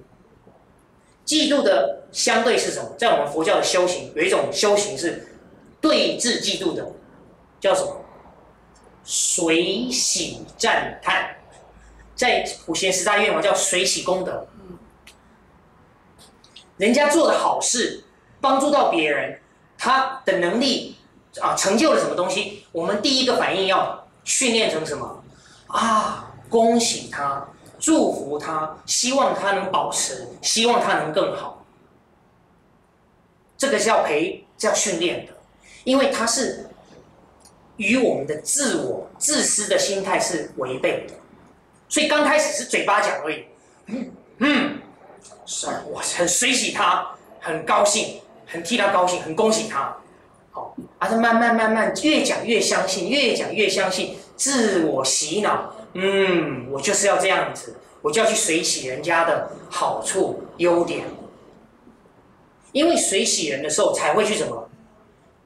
嫉妒的相对是什么？在我们佛教的修行，有一种修行是。对峙嫉妒的叫什么？水洗赞叹，在普贤十大愿望叫水洗功德。人家做的好事，帮助到别人，他的能力啊，成就了什么东西？我们第一个反应要训练成什么？啊，恭喜他，祝福他，希望他能保持，希望他能更好。这个是要培，叫训练的。因为它是与我们的自我自私的心态是违背的，所以刚开始是嘴巴讲而已，嗯嗯，我很随喜他，很高兴，很替他高兴，很恭喜他，好，而是慢慢慢慢越讲越相信，越讲越相信，自我洗脑，嗯，我就是要这样子，我就要去随喜人家的好处优点，因为随喜人的时候才会去怎么？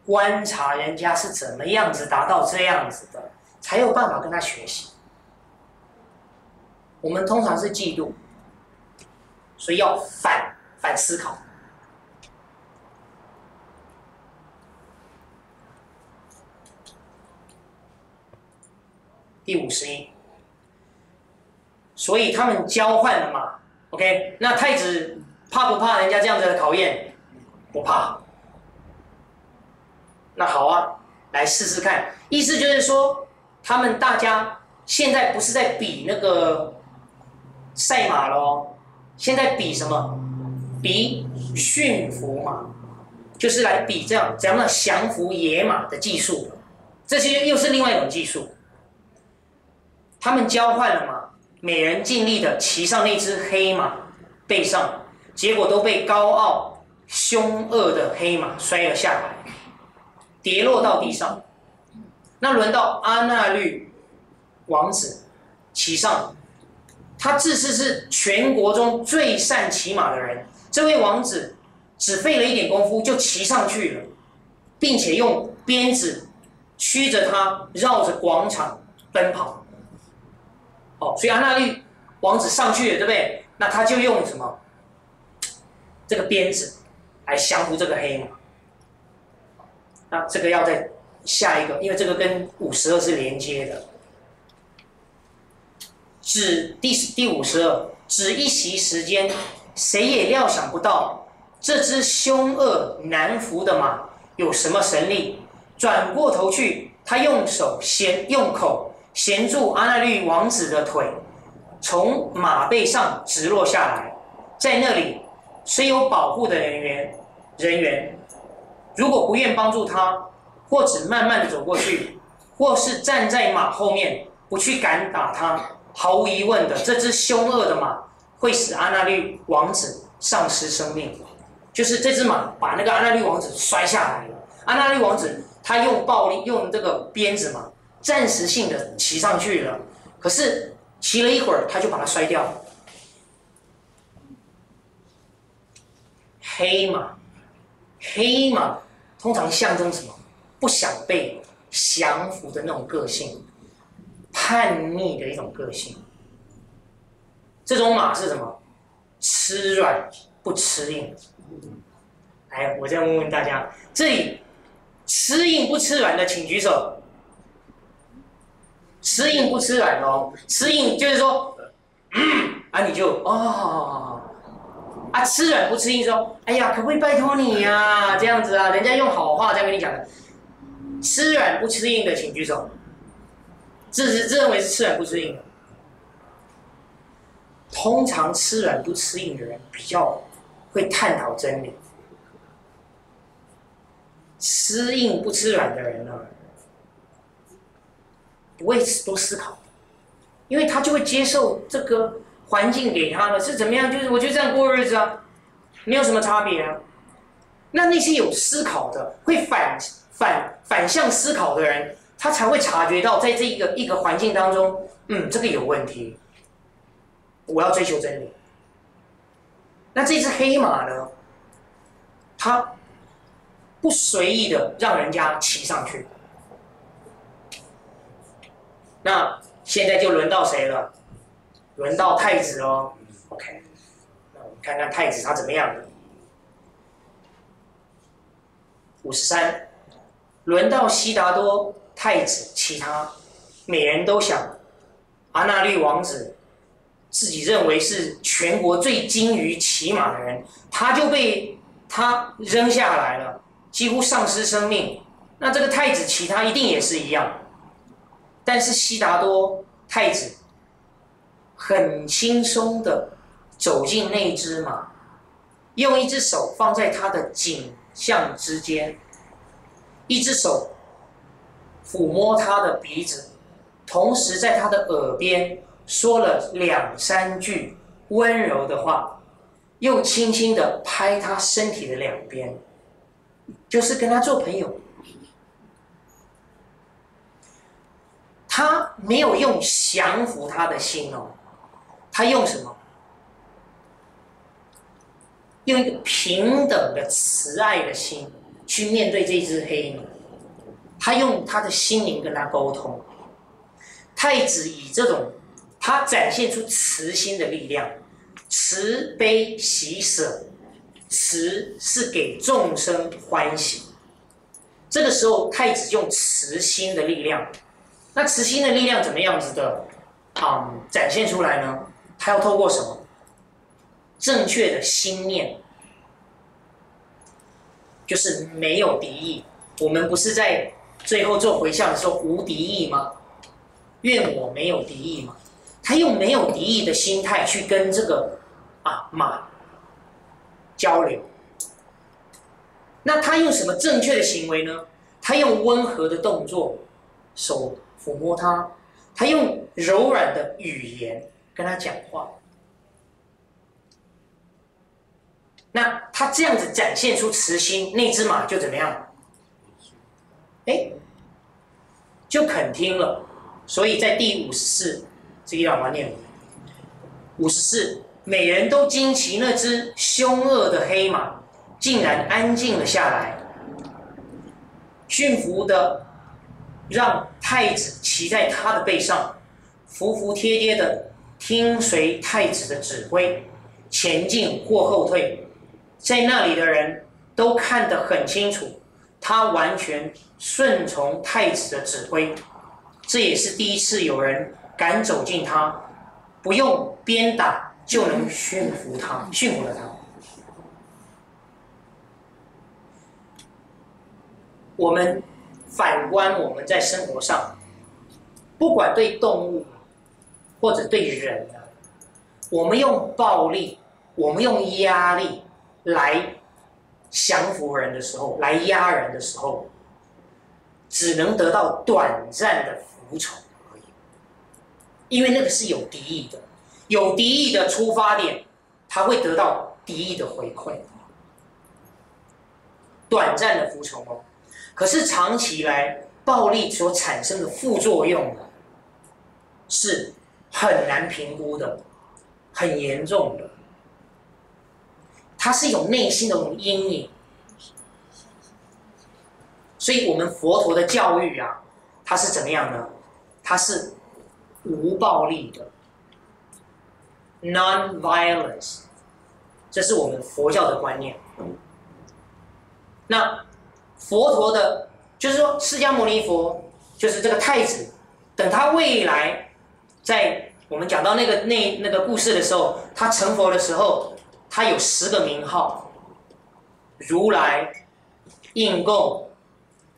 观察人家是怎么样子达到这样子的，才有办法跟他学习。我们通常是嫉妒，所以要反反思考。第五十一，所以他们交换了嘛？OK，那太子怕不怕人家这样子的考验？不怕。那好啊，来试试看。意思就是说，他们大家现在不是在比那个赛马喽，现在比什么？比驯服马，就是来比这样怎样的降服野马的技术。这些又是另外一种技术。他们交换了马，每人尽力的骑上那只黑马背上，结果都被高傲凶恶的黑马摔了下来。跌落到地上，那轮到阿那律王子骑上，他自视是全国中最善骑马的人。这位王子只费了一点功夫就骑上去了，并且用鞭子驱着他绕着广场奔跑。哦，所以阿那律王子上去了，对不对？那他就用什么这个鞭子来降服这个黑马。那这个要在下一个，因为这个跟五十二是连接的。只第第五十二，只一席时间，谁也料想不到这只凶恶难服的马有什么神力。转过头去，他用手衔用口衔住阿那律王子的腿，从马背上直落下来，在那里虽有保护的人员人员。如果不愿帮助他，或只慢慢的走过去，或是站在马后面不去赶打他，毫无疑问的，这只凶恶的马会使阿那律王子丧失生命。就是这只马把那个阿那律王子摔下来了。阿那律王子他用暴力用这个鞭子嘛，暂时性的骑上去了。可是骑了一会儿，他就把它摔掉。黑马，黑马通常象征什么？不想被降服的那种个性，叛逆的一种个性。这种马是什么？吃软不吃硬。哎，我再问问大家，这里吃硬不吃软的，请举手。吃硬不吃软哦，吃硬就是说，啊你就哦，啊吃软不吃硬说，哎呀可不可以拜托你呀？这样子啊，人家用好话这样跟你讲的。吃软不吃硬的请举手。这是自认为是吃软不吃硬的。通常吃软不吃硬的人比较会探讨真理。吃硬不吃软的人呢？不会多思考，因为他就会接受这个环境给他的，是怎么样？就是我就这样过日子啊，没有什么差别啊。那那些有思考的，会反反反向思考的人，他才会察觉到，在这一个一个环境当中，嗯，这个有问题，我要追求真理。那这只黑马呢？它不随意的让人家骑上去。那现在就轮到谁了？轮到太子喽。OK，那我们看看太子他怎么样的。五十三，轮到悉达多太子，其他每人都想，阿那律王子自己认为是全国最精于骑马的人，他就被他扔下来了，几乎丧失生命。那这个太子其他一定也是一样。但是悉达多太子很轻松的走进那只马，用一只手放在他的颈项之间，一只手抚摸他的鼻子，同时在他的耳边说了两三句温柔的话，又轻轻的拍他身体的两边，就是跟他做朋友。他没有用降服他的心哦，他用什么？用一个平等的慈爱的心去面对这只黑鹰。他用他的心灵跟他沟通。太子以这种，他展现出慈心的力量，慈悲喜舍，慈是给众生欢喜。这个时候，太子用慈心的力量。那慈心的力量怎么样子的啊展现出来呢？它要透过什么？正确的心念，就是没有敌意。我们不是在最后做回向的时候无敌意吗？愿我没有敌意吗？他用没有敌意的心态去跟这个啊马交流。那他用什么正确的行为呢？他用温和的动作，手。抚摸他，他用柔软的语言跟他讲话。那他这样子展现出慈心，那只马就怎么样？哎，就肯听了。所以在第五十四这一段我念：五十四，每人都惊奇，那只凶恶的黑马竟然安静了下来，驯服的。让太子骑在他的背上，服服帖帖的听随太子的指挥，前进或后退，在那里的人都看得很清楚，他完全顺从太子的指挥。这也是第一次有人敢走近他，不用鞭打就能驯服他，驯服了他。我们。反观我们在生活上，不管对动物或者对人啊，我们用暴力，我们用压力来降服人的时候，来压人的时候，只能得到短暂的服从而已。因为那个是有敌意的，有敌意的出发点，他会得到敌意的回馈，短暂的服从哦。可是长期以来，暴力所产生的副作用，是很难评估的，很严重的。它是一种内心的一种阴影。所以我们佛陀的教育啊，它是怎么样呢？它是无暴力的，non-violence，这是我们佛教的观念。那佛陀的，就是说释迦牟尼佛，就是这个太子，等他未来在我们讲到那个那那个故事的时候，他成佛的时候，他有十个名号：如来、应供、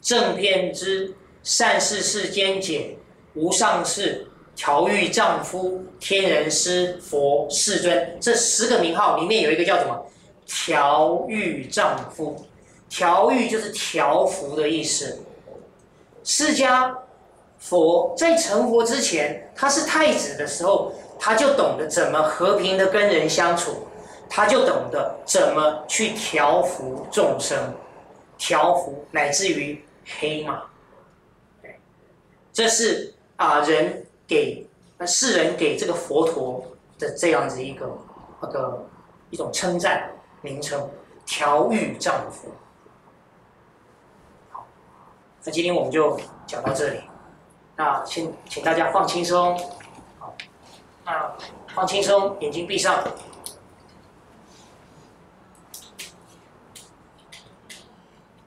正遍知、善事世间解、无上士、调御丈夫、天人师、佛世尊。这十个名号里面有一个叫什么？调御丈夫。调御就是调伏的意思。释迦佛在成佛之前，他是太子的时候，他就懂得怎么和平的跟人相处，他就懂得怎么去调伏众生，调伏乃至于黑马。这是啊，人给世人给这个佛陀的这样子一个那个一种称赞名称，调御丈夫。那今天我们就讲到这里，那请请大家放轻松，好，那放轻松，眼睛闭上。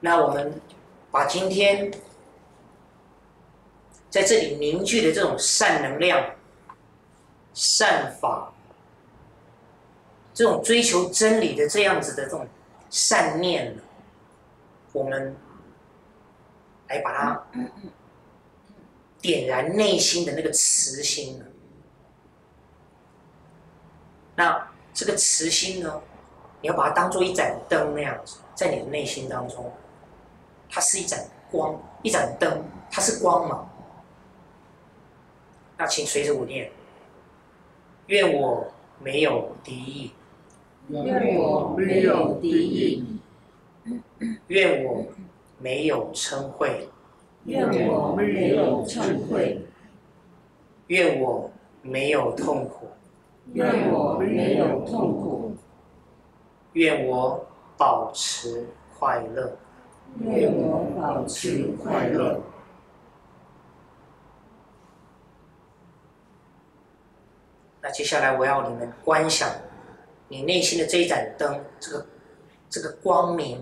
那我们把今天在这里凝聚的这种善能量、善法，这种追求真理的这样子的这种善念，我们。来把它点燃内心的那个慈心呢？那这个慈心呢，你要把它当做一盏灯那样子，在你的内心当中，它是一盏光，一盏灯，它是光芒。那请随着我念：愿我没有敌意，愿我没有敌意，愿我。没有称谓，愿我没有称谓；愿我没有痛苦，愿我没有痛苦；愿我保持快乐，愿我保持快乐。那接下来我要你们观想，你内心的这一盏灯，这个这个光明。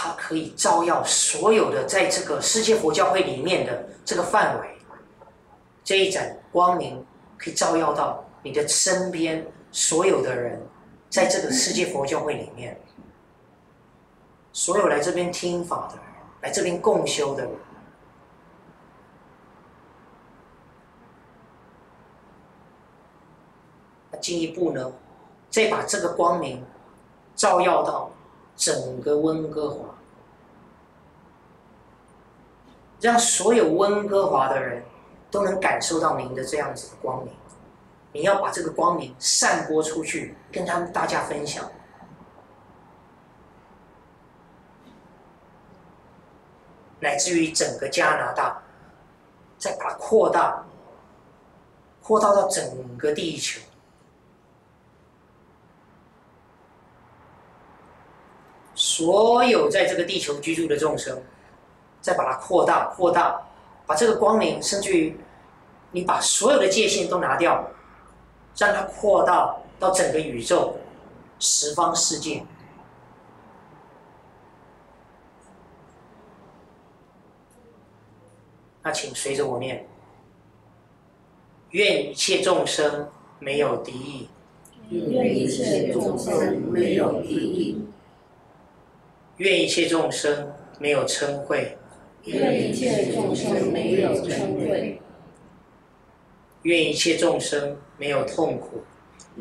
它可以照耀所有的在这个世界佛教会里面的这个范围，这一盏光明可以照耀到你的身边所有的人，在这个世界佛教会里面，所有来这边听法的人，来这边共修的人，那进一步呢，再把这个光明照耀到。整个温哥华，让所有温哥华的人都能感受到您的这样子的光明。你要把这个光明散播出去，跟他们大家分享，乃至于整个加拿大，再把它扩大，扩大到整个地球。所有在这个地球居住的众生，再把它扩大、扩大，把这个光明，甚至于你把所有的界限都拿掉，让它扩大到整个宇宙、十方世界。那请随着我念：愿一切众生没有敌意，愿一切众生没有敌意。愿一切众生没有嗔恚，愿一切众生没有嗔恚，愿一切众生没有痛苦，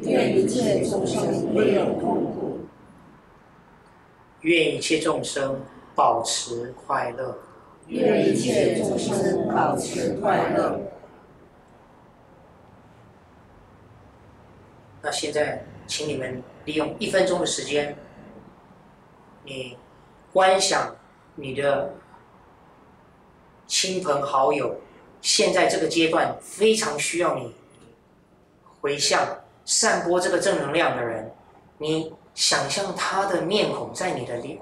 愿一切众生没有痛苦，愿一切众生保持快乐，愿一切众生保持快乐。那现在，请你们利用一分钟的时间，你。观想你的亲朋好友，现在这个阶段非常需要你回向、散播这个正能量的人，你想象他的面孔在你的脸、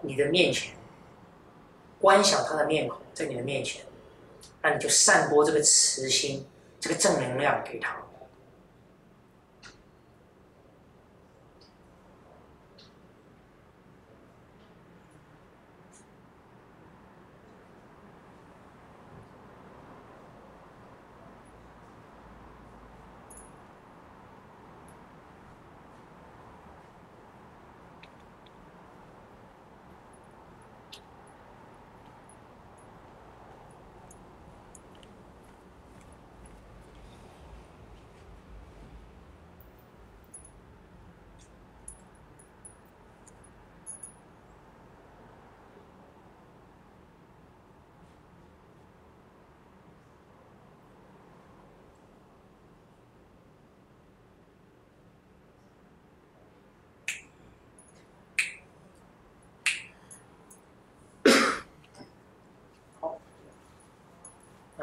你的面前，观想他的面孔在你的面前，那你就散播这个慈心、这个正能量给他。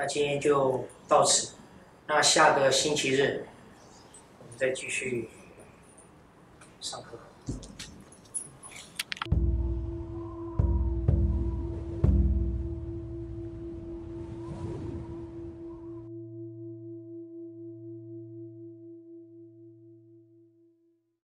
那今天就到此，那下个星期日我们再继续上课。